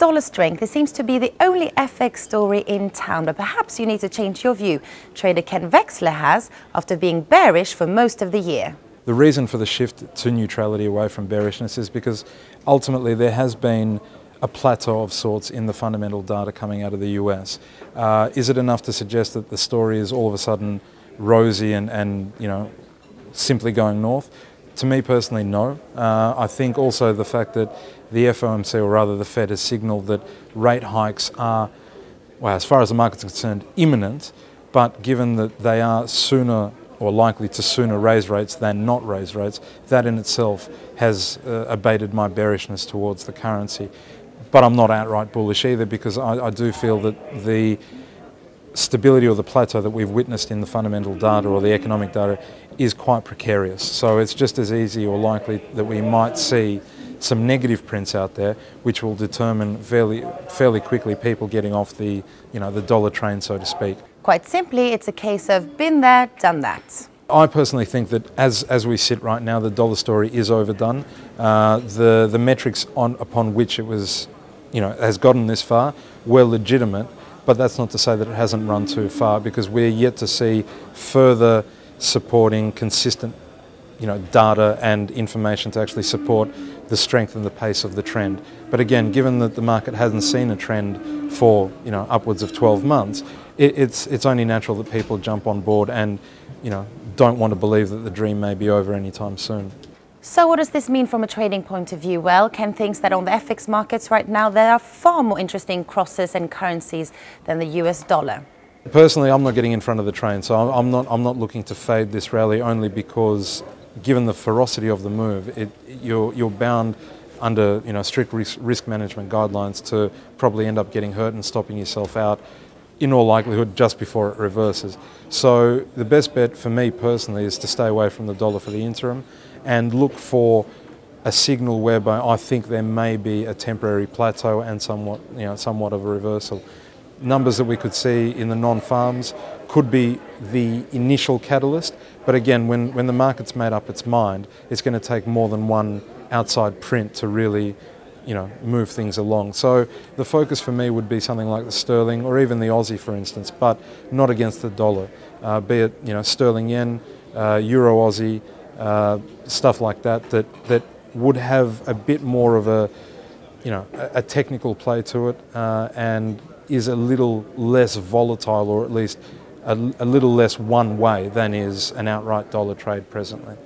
dollar strength, it seems to be the only FX story in town, but perhaps you need to change your view. Trader Ken Veksler has, after being bearish for most of the year. The reason for the shift to neutrality away from bearishness is because ultimately there has been a plateau of sorts in the fundamental data coming out of the US. Uh, is it enough to suggest that the story is all of a sudden rosy and, and you know simply going north? To me personally, no. Uh, I think also the fact that the FOMC, or rather the Fed, has signalled that rate hikes are, well, as far as the market's concerned, imminent, but given that they are sooner or likely to sooner raise rates than not raise rates, that in itself has uh, abated my bearishness towards the currency. But I'm not outright bullish either because I, I do feel that the stability or the plateau that we've witnessed in the fundamental data or the economic data is quite precarious. So it's just as easy or likely that we might see some negative prints out there, which will determine fairly, fairly quickly people getting off the, you know, the dollar train, so to speak. Quite simply, it's a case of been there, done that. I personally think that as, as we sit right now, the dollar story is overdone. Uh, the, the metrics on, upon which it was, you know, has gotten this far were legitimate, but that's not to say that it hasn't run too far because we're yet to see further supporting consistent you know, data and information to actually support the strength and the pace of the trend. But again, given that the market hasn't seen a trend for you know, upwards of 12 months, it, it's, it's only natural that people jump on board and you know, don't want to believe that the dream may be over anytime soon. So what does this mean from a trading point of view? Well, Ken thinks that on the FX markets right now, there are far more interesting crosses and currencies than the US dollar. Personally, I'm not getting in front of the train, so I'm not, I'm not looking to fade this rally only because given the ferocity of the move, it, you're, you're bound under you know, strict risk, risk management guidelines to probably end up getting hurt and stopping yourself out in all likelihood just before it reverses. So the best bet for me personally is to stay away from the dollar for the interim and look for a signal whereby I think there may be a temporary plateau and somewhat, you know, somewhat of a reversal. Numbers that we could see in the non-farms could be the initial catalyst, but again, when, when the market's made up its mind, it's going to take more than one outside print to really you know, move things along. So the focus for me would be something like the sterling or even the Aussie, for instance, but not against the dollar. Uh, be it you know sterling yen, uh, euro Aussie, uh, stuff like that, that that would have a bit more of a you know a, technical play to it uh, and is a little less volatile or at least a, a little less one way than is an outright dollar trade presently.